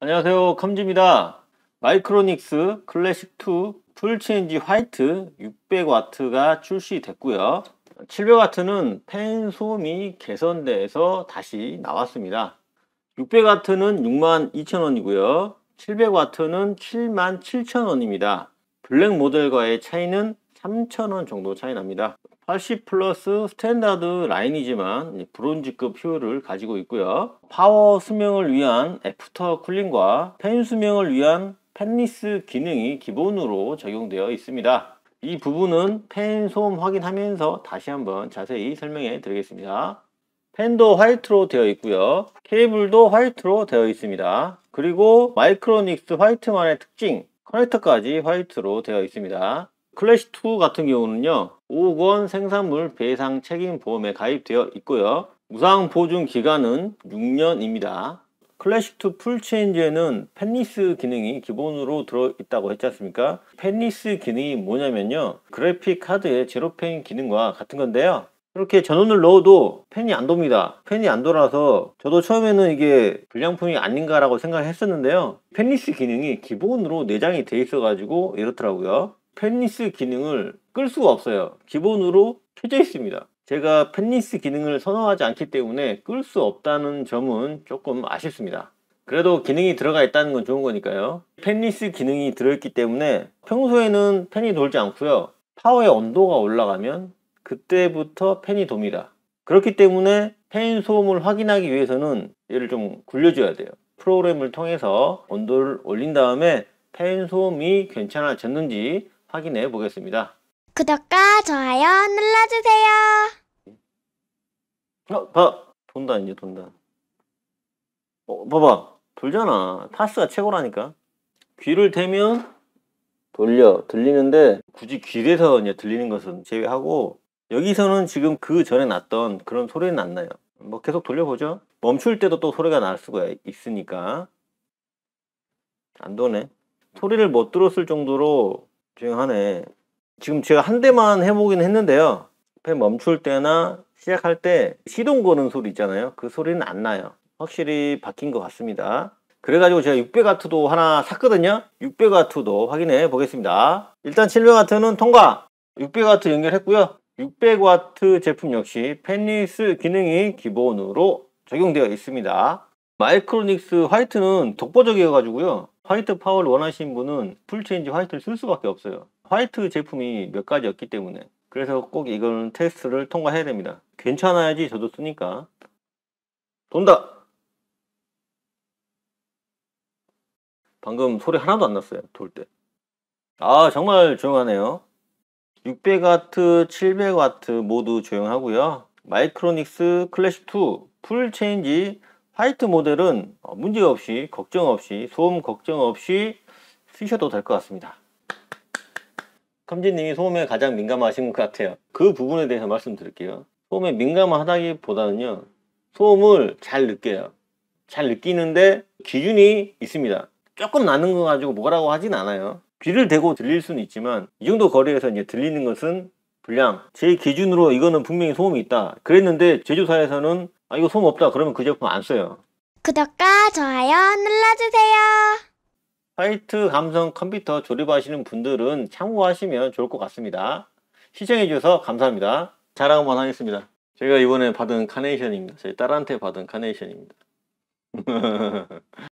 안녕하세요. 컴진입니다. 마이크로닉스 클래식2 풀체인지 화이트 600W가 출시됐고요. 700W는 팬 소음이 개선돼서 다시 나왔습니다. 600W는 62,000원이고요. 700W는 77,000원입니다. 블랙 모델과의 차이는 3,000원 정도 차이 납니다 80 플러스 스탠다드 라인이지만 브론즈급 효율을 가지고 있고요. 파워 수명을 위한 after cooling과 팬 수명을 위한 fanless 기능이 기본으로 적용되어 있습니다. 이 부분은 팬 소음 확인하면서 다시 한번 자세히 설명해 드리겠습니다. 팬도 화이트로 되어 있고요. 케이블도 화이트로 되어 있습니다. 그리고 마이크로닉스 화이트만의 특징 커넥터까지 화이트로 되어 있습니다. 클래식2 같은 경우는요 5억 원 생산물 배상 책임 보험에 가입되어 있고요. 무상 보증 기간은 6년입니다. 클래식2 풀체인지에는 fanless 기능이 기본으로 들어있다고 했지 않습니까? fanless 기능이 뭐냐면요 그래픽 카드의 zero fan 기능과 같은 건데요. 이렇게 전원을 넣어도 팬이 안 돕니다. 팬이 안 돌아서 저도 처음에는 이게 불량품이 아닌가 라고 생각했었는데요. fanless 기능이 기본으로 내장이 돼 있어 가지고 이렇더라고요 fanless 기능을 끌 수가 없어요. 기본으로 켜져 있습니다. 제가 fanless 기능을 선호하지 않기 때문에 끌 수 없다는 점은 조금 아쉽습니다. 그래도 기능이 들어가 있다는 건 좋은 거니까요. fanless 기능이 들어있기 때문에 평소에는 팬이 돌지 않고요. 파워의 온도가 올라가면 그때부터 펜이 돕니다. 그렇기 때문에 펜 소음을 확인하기 위해서는 얘를 좀 굴려줘야 돼요. 프로그램을 통해서 온도를 올린 다음에 펜 소음이 괜찮아졌는지 확인해 보겠습니다. 구독과 좋아요 눌러주세요. 어, 봐. 돈다, 이제 돈다. 어, 봐봐. 돌잖아. 파스가 최고라니까. 귀를 대면 돌려. 들리는데 굳이 귀에서 이제 들리는 것은 제외하고 여기서는 지금 그 전에 났던 그런 소리는 안 나요. 뭐 계속 돌려보죠. 멈출 때도 또 소리가 날 수가 있으니까. 안 도네. 소리를 못 들었을 정도로 조용하네. 지금 제가 한 대만 해보긴 했는데요. 펜 멈출 때나 시작할 때 시동 거는 소리 있잖아요. 그 소리는 안 나요. 확실히 바뀐 것 같습니다. 그래가지고 제가 600W도 하나 샀거든요. 600W도 확인해 보겠습니다. 일단 700W는 통과! 600W 연결했고요. 600W 제품 역시 fanless 기능이 기본으로 적용되어 있습니다. 마이크로닉스 화이트는 독보적이어 가지고요. 화이트 파워를 원하시는 분은 풀체인지 화이트를 쓸 수밖에 없어요. 화이트 제품이 몇 가지 없기 때문에. 그래서 꼭 이거는 테스트를 통과해야 됩니다. 괜찮아야지 저도 쓰니까. 돈다! 방금 소리 하나도 안 났어요 돌 때 아 정말 조용하네요. 600W 700W 모두 조용하고요. 마이크로닉스 클래식2 풀체인지 화이트 모델은 어, 문제 없이 걱정 없이 소음 걱정 없이 쓰셔도 될 것 같습니다. 컴진님이 소음에 가장 민감하신 것 같아요. 그 부분에 대해서 말씀드릴게요. 소음에 민감하다기보다는요 소음을 잘 느껴요. 잘 느끼는데 기준이 있습니다. 조금 나는 거 가지고 뭐라고 하진 않아요. 귀를 대고 들릴 수는 있지만 이 정도 거리에서 이제 들리는 것은 불량. 제 기준으로 이거는 분명히 소음이 있다. 그랬는데 제조사에서는 아 이거 소음 없다. 그러면 그 제품 안 써요. 구독과 좋아요 눌러주세요. 화이트 감성 컴퓨터 조립하시는 분들은 참고하시면 좋을 것 같습니다. 시청해 주셔서 감사합니다. 자랑만 하겠습니다. 제가 이번에 받은 카네이션입니다. 저희 딸한테 받은 카네이션입니다